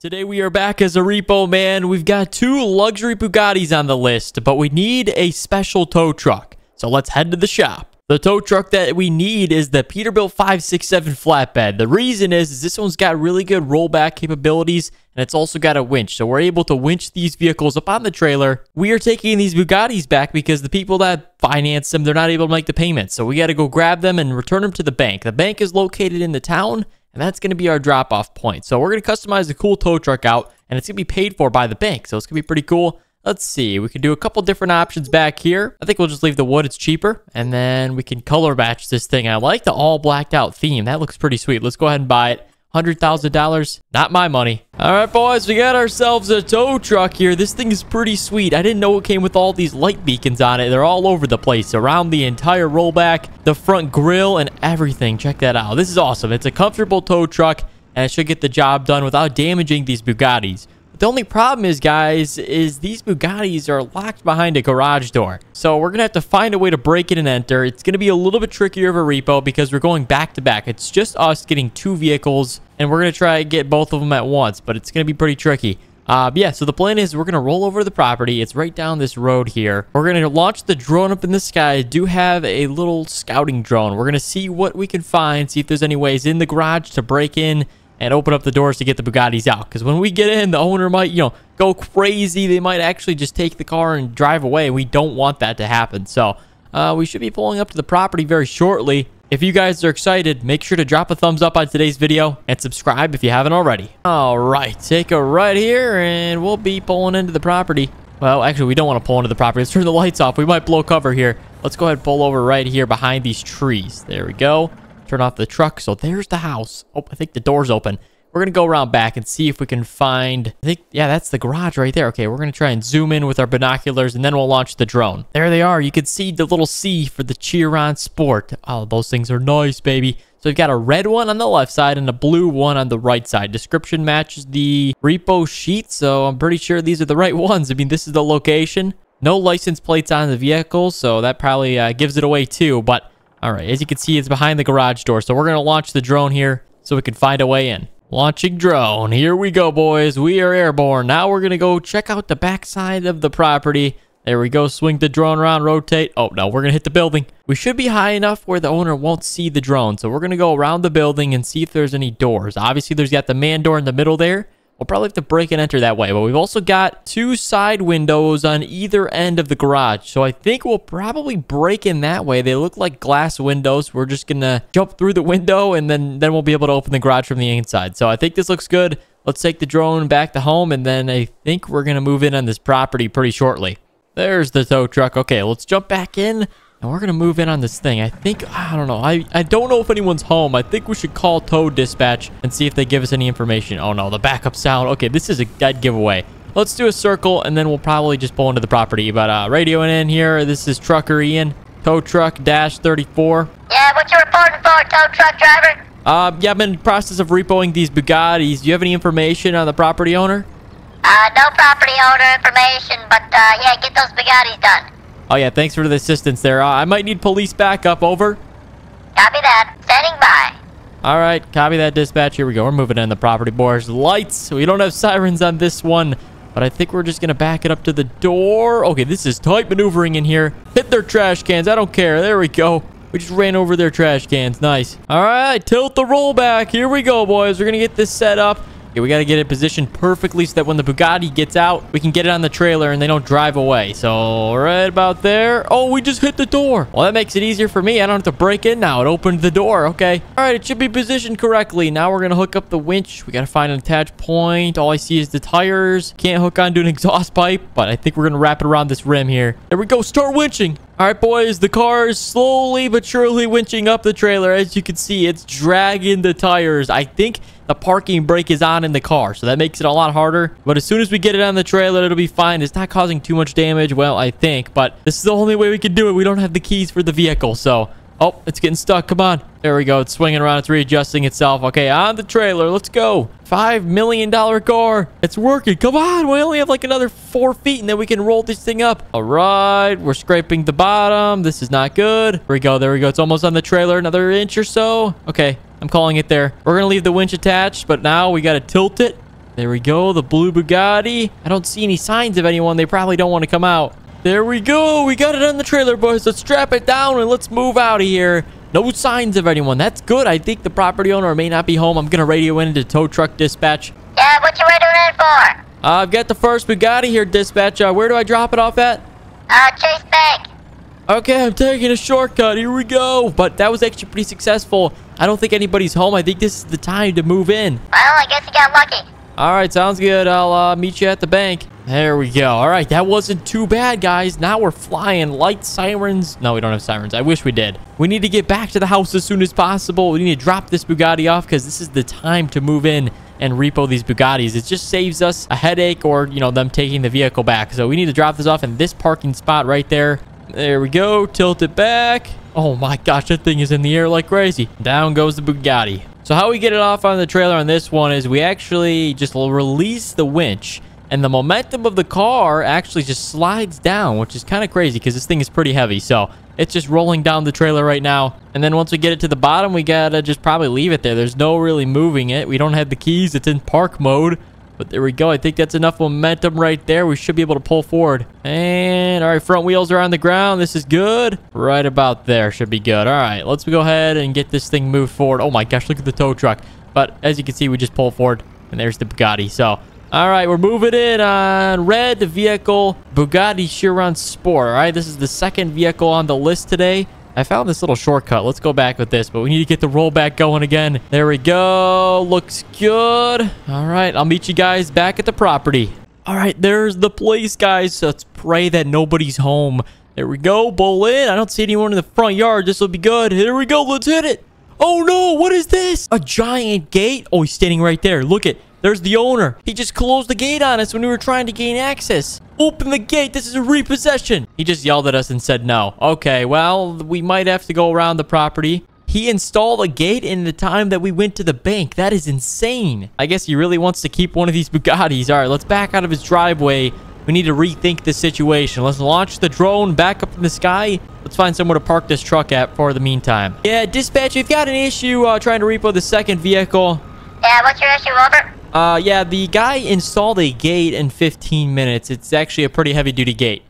Today we are back as a repo man. We've got two luxury Bugattis on the list, but we need a special tow truck. So let's head to the shop. The tow truck that we need is the Peterbilt 567 flatbed. The reason is, is this one's got really good rollback capabilities and it's also got a winch. So we're able to winch these vehicles up on the trailer. We are taking these Bugattis back because the people that finance them, they're not able to make the payments. So we got to go grab them and return them to the bank. The bank is located in the town and that's going to be our drop off point. So we're going to customize the cool tow truck out and it's going to be paid for by the bank. So it's going to be pretty cool. Let's see. We can do a couple different options back here. I think we'll just leave the wood. It's cheaper. And then we can color match this thing. I like the all blacked out theme. That looks pretty sweet. Let's go ahead and buy it. $100,000. Not my money. All right, boys, we got ourselves a tow truck here. This thing is pretty sweet. I didn't know it came with all these light beacons on it. They're all over the place, around the entire rollback, the front grille, and everything. Check that out. This is awesome. It's a comfortable tow truck, and it should get the job done without damaging these Bugattis. The only problem is, guys, is these Bugattis are locked behind a garage door. So we're going to have to find a way to break it and enter. It's going to be a little bit trickier of a repo because we're going back to back. It's just us getting two vehicles, and we're going to try to get both of them at once, but it's going to be pretty tricky. Uh, yeah, so the plan is we're going to roll over the property. It's right down this road here. We're going to launch the drone up in the sky. I do have a little scouting drone. We're going to see what we can find, see if there's any ways in the garage to break in and open up the doors to get the Bugattis out. Because when we get in, the owner might, you know, go crazy. They might actually just take the car and drive away. We don't want that to happen. So uh, we should be pulling up to the property very shortly. If you guys are excited, make sure to drop a thumbs up on today's video and subscribe if you haven't already. All right, take a right here and we'll be pulling into the property. Well, actually, we don't want to pull into the property. Let's turn the lights off. We might blow cover here. Let's go ahead and pull over right here behind these trees. There we go. Turn off the truck. So there's the house. Oh, I think the door's open. We're going to go around back and see if we can find... I think, yeah, that's the garage right there. Okay, we're going to try and zoom in with our binoculars, and then we'll launch the drone. There they are. You can see the little C for the Chiron Sport. Oh, those things are nice, baby. So we've got a red one on the left side and a blue one on the right side. Description matches the repo sheet, so I'm pretty sure these are the right ones. I mean, this is the location. No license plates on the vehicle, so that probably uh, gives it away too, but all right, as you can see, it's behind the garage door. So we're going to launch the drone here so we can find a way in. Launching drone. Here we go, boys. We are airborne. Now we're going to go check out the backside of the property. There we go. Swing the drone around, rotate. Oh, no, we're going to hit the building. We should be high enough where the owner won't see the drone. So we're going to go around the building and see if there's any doors. Obviously, there's got the man door in the middle there. We'll probably have to break and enter that way. But we've also got two side windows on either end of the garage. So I think we'll probably break in that way. They look like glass windows. We're just going to jump through the window and then, then we'll be able to open the garage from the inside. So I think this looks good. Let's take the drone back to home and then I think we're going to move in on this property pretty shortly. There's the tow truck. Okay, let's jump back in and we're going to move in on this thing. I think, I don't know. I, I don't know if anyone's home. I think we should call tow dispatch and see if they give us any information. Oh, no, the backup sound. Okay, this is a dead giveaway. Let's do a circle, and then we'll probably just pull into the property. But uh, radioing in here, this is Trucker Ian. Tow truck dash 34. Yeah, what you reporting for, tow truck driver? Uh, yeah, I'm in the process of repoing these Bugattis. Do you have any information on the property owner? Uh, no property owner information, but, uh, yeah, get those Bugattis done. Oh, yeah, thanks for the assistance there. Uh, I might need police backup. Over. Copy that. Standing by. All right, copy that dispatch. Here we go. We're moving in the property, boys. Lights. We don't have sirens on this one, but I think we're just going to back it up to the door. Okay, this is tight maneuvering in here. Hit their trash cans. I don't care. There we go. We just ran over their trash cans. Nice. All right, tilt the rollback. Here we go, boys. We're going to get this set up. Okay, we got to get it positioned perfectly so that when the Bugatti gets out, we can get it on the trailer and they don't drive away. So right about there. Oh, we just hit the door. Well, that makes it easier for me. I don't have to break in now. It opened the door. Okay. All right, it should be positioned correctly. Now we're going to hook up the winch. We got to find an attach point. All I see is the tires. Can't hook onto an exhaust pipe, but I think we're going to wrap it around this rim here. There we go. Start winching. All right, boys, the car is slowly but surely winching up the trailer. As you can see, it's dragging the tires. I think the parking brake is on in the car, so that makes it a lot harder. But as soon as we get it on the trailer, it'll be fine. It's not causing too much damage, well, I think. But this is the only way we can do it. We don't have the keys for the vehicle, so... Oh, it's getting stuck. Come on. There we go. It's swinging around. It's readjusting itself. Okay, on the trailer. Let's go. $5 million car. It's working. Come on. We only have like another four feet and then we can roll this thing up. All right. We're scraping the bottom. This is not good. There we go. There we go. It's almost on the trailer. Another inch or so. Okay. I'm calling it there. We're going to leave the winch attached, but now we got to tilt it There we go. The blue Bugatti. I don't see any signs of anyone. They probably don't want to come out. There we go. We got it on the trailer, boys. Let's strap it down and let's move out of here. No signs of anyone. That's good. I think the property owner may not be home. I'm going to radio in into tow truck dispatch. Yeah, what you radioing in for? Uh, I've got the first Bugatti here, dispatch. Uh, where do I drop it off at? Uh, Chase Bank. Okay, I'm taking a shortcut. Here we go. But that was actually pretty successful. I don't think anybody's home. I think this is the time to move in. Well, I guess you got lucky. All right, sounds good. I'll uh, meet you at the bank. There we go. All right, that wasn't too bad, guys. Now we're flying. Light sirens. No, we don't have sirens. I wish we did. We need to get back to the house as soon as possible. We need to drop this Bugatti off because this is the time to move in and repo these Bugattis. It just saves us a headache or, you know, them taking the vehicle back. So we need to drop this off in this parking spot right there. There we go. Tilt it back. Oh my gosh, that thing is in the air like crazy. Down goes the Bugatti. So how we get it off on the trailer on this one is we actually just release the winch and the momentum of the car actually just slides down, which is kind of crazy because this thing is pretty heavy. So it's just rolling down the trailer right now. And then once we get it to the bottom, we gotta just probably leave it there. There's no really moving it. We don't have the keys. It's in park mode. But there we go. I think that's enough momentum right there. We should be able to pull forward. And all right, front wheels are on the ground. This is good. Right about there should be good. All right, let's go ahead and get this thing moved forward. Oh my gosh, look at the tow truck. But as you can see, we just pull forward. And there's the Bugatti. So all right, we're moving in on red the vehicle Bugatti Chiron Sport. All right, this is the second vehicle on the list today. I found this little shortcut. Let's go back with this, but we need to get the rollback going again. There we go. Looks good. All right, I'll meet you guys back at the property. All right, there's the place, guys. Let's pray that nobody's home. There we go. Bowl in. I don't see anyone in the front yard. This will be good. Here we go. Let's hit it. Oh, no. What is this? A giant gate? Oh, he's standing right there. Look it. There's the owner. He just closed the gate on us when we were trying to gain access. Open the gate. This is a repossession. He just yelled at us and said no. Okay, well, we might have to go around the property. He installed a gate in the time that we went to the bank. That is insane. I guess he really wants to keep one of these Bugattis. All right, let's back out of his driveway. We need to rethink the situation. Let's launch the drone back up in the sky. Let's find somewhere to park this truck at for the meantime. Yeah, dispatch, you've got an issue uh, trying to repo the second vehicle. Yeah, what's your issue, Robert? Uh, yeah, the guy installed a gate in 15 minutes. It's actually a pretty heavy-duty gate.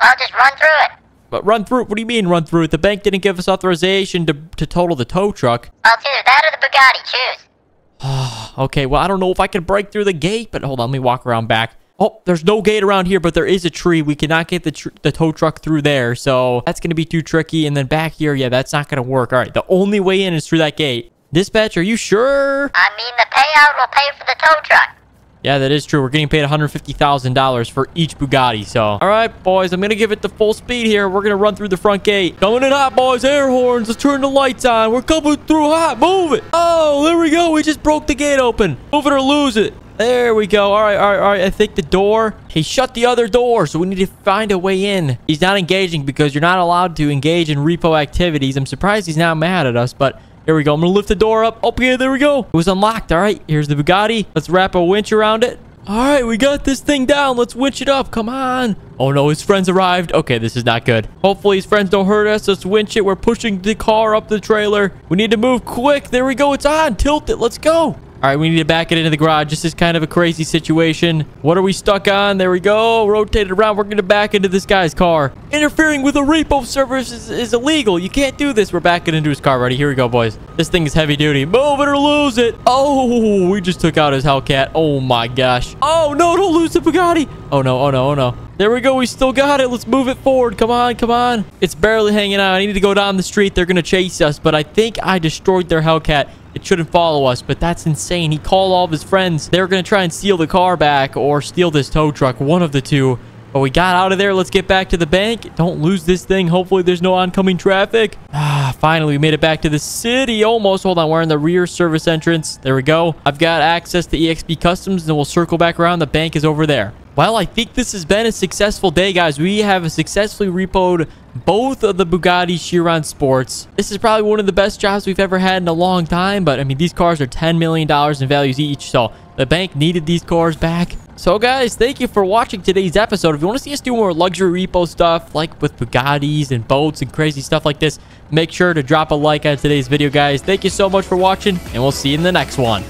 Well, just run through it. But run through it? What do you mean run through it? The bank didn't give us authorization to, to total the tow truck. It's either that or the Bugatti. Choose. okay, well, I don't know if I can break through the gate, but hold on, let me walk around back. Oh, there's no gate around here, but there is a tree. We cannot get the, tr the tow truck through there, so that's going to be too tricky. And then back here, yeah, that's not going to work. All right, the only way in is through that gate. Dispatch, are you sure? I mean, the payout will pay for the tow truck. Yeah, that is true. We're getting paid $150,000 for each Bugatti, so. All right, boys, I'm going to give it the full speed here. We're going to run through the front gate. Coming in hot, boys. Air horns. Let's turn the lights on. We're coming through hot. Move it. Oh, there we go. We just broke the gate open. Move it or lose it. There we go. All right, all right, all right. I think the door. He shut the other door, so we need to find a way in. He's not engaging because you're not allowed to engage in repo activities. I'm surprised he's not mad at us, but here we go. I'm going to lift the door up. Oh, yeah, there we go. It was unlocked. All right, here's the Bugatti. Let's wrap a winch around it. All right, we got this thing down. Let's winch it up. Come on. Oh, no, his friends arrived. Okay, this is not good. Hopefully, his friends don't hurt us. Let's winch it. We're pushing the car up the trailer. We need to move quick. There we go. It's on. Tilt it. Let's go. All right, we need to back it into the garage. This is kind of a crazy situation. What are we stuck on? There we go. Rotate it around. We're going to back into this guy's car. Interfering with a repo service is, is illegal. You can't do this. We're backing into his car. Ready? Here we go, boys. This thing is heavy duty. Move it or lose it. Oh, we just took out his Hellcat. Oh, my gosh. Oh, no, don't lose the Bugatti. Oh, no, oh, no, oh, no. There we go. We still got it. Let's move it forward. Come on, come on. It's barely hanging out. I need to go down the street. They're going to chase us, but I think I destroyed their Hellcat. It shouldn't follow us, but that's insane. He called all of his friends. They were going to try and steal the car back or steal this tow truck, one of the two. But we got out of there. Let's get back to the bank. Don't lose this thing. Hopefully there's no oncoming traffic. Ah, finally, we made it back to the city. Almost. Hold on. We're in the rear service entrance. There we go. I've got access to EXP Customs, and we'll circle back around. The bank is over there. Well, I think this has been a successful day, guys. We have successfully repoed both of the Bugatti Chiron Sports. This is probably one of the best jobs we've ever had in a long time, but I mean, these cars are $10 million in values each, so the bank needed these cars back. So guys, thank you for watching today's episode. If you want to see us do more luxury repo stuff, like with Bugattis and boats and crazy stuff like this, make sure to drop a like on today's video, guys. Thank you so much for watching, and we'll see you in the next one.